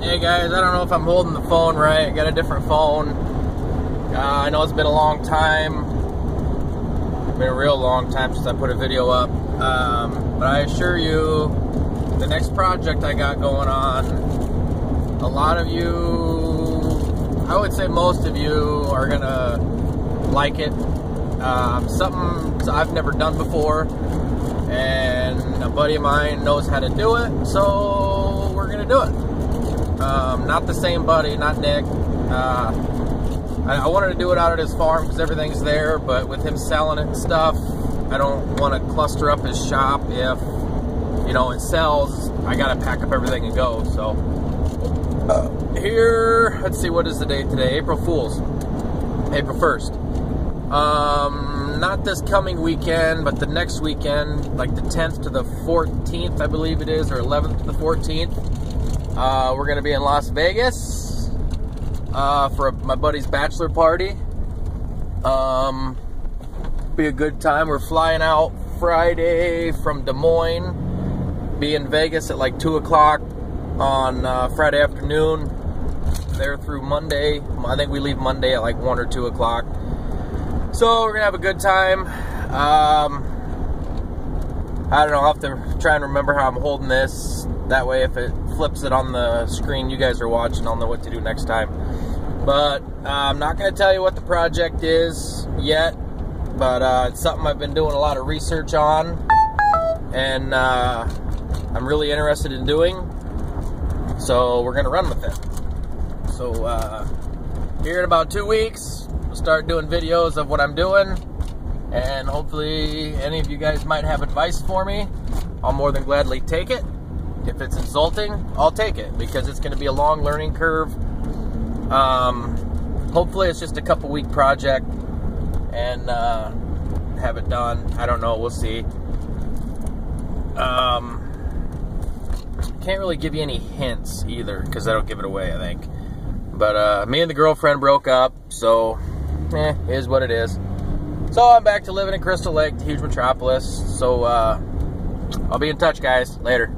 Hey guys, I don't know if I'm holding the phone right. I got a different phone. Uh, I know it's been a long time. Been a real long time since I put a video up. Um, but I assure you, the next project I got going on, a lot of you, I would say most of you, are gonna like it. Um, something I've never done before, and a buddy of mine knows how to do it, so we're gonna do it. Um, not the same buddy, not Nick. Uh, I, I, wanted to do it out at his farm because everything's there, but with him selling it and stuff, I don't want to cluster up his shop. If you know it sells, I gotta pack up everything and go. So uh, here, let's see, what is the date today? April Fools, April first. Um, not this coming weekend, but the next weekend, like the 10th to the 14th, I believe it is, or 11th to the 14th. Uh, we're going to be in Las Vegas uh, for a, my buddy's bachelor party. Um, be a good time. We're flying out Friday from Des Moines. Be in Vegas at like 2 o'clock on uh, Friday afternoon. There through Monday. I think we leave Monday at like 1 or 2 o'clock. So we're going to have a good time. Um, I don't know. I'll have to try and remember how I'm holding this. That way, if it flips it on the screen you guys are watching, I'll know what to do next time. But uh, I'm not going to tell you what the project is yet, but uh, it's something I've been doing a lot of research on, and uh, I'm really interested in doing. So we're going to run with it. So uh, here in about two weeks, we'll start doing videos of what I'm doing, and hopefully any of you guys might have advice for me. I'll more than gladly take it. If it's insulting, I'll take it because it's going to be a long learning curve. Um, hopefully, it's just a couple week project and uh, have it done. I don't know. We'll see. Um, can't really give you any hints either because I don't give it away. I think. But uh, me and the girlfriend broke up, so eh, is what it is. So I'm back to living in Crystal Lake, the huge metropolis. So uh, I'll be in touch, guys. Later.